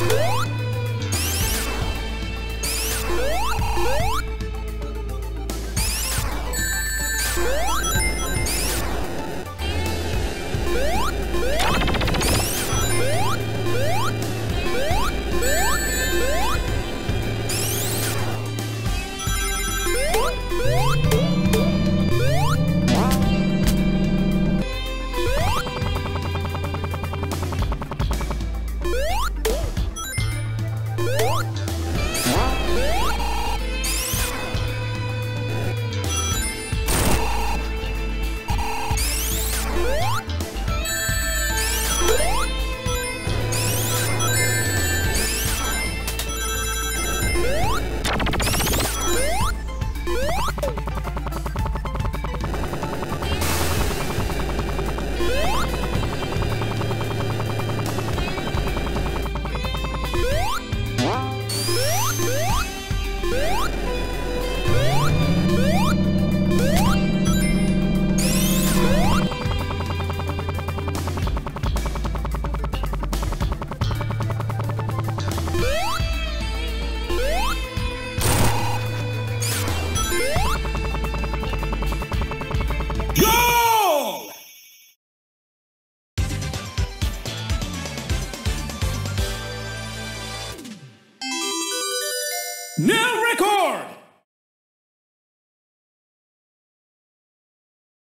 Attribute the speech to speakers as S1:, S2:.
S1: Woo! Goal! Now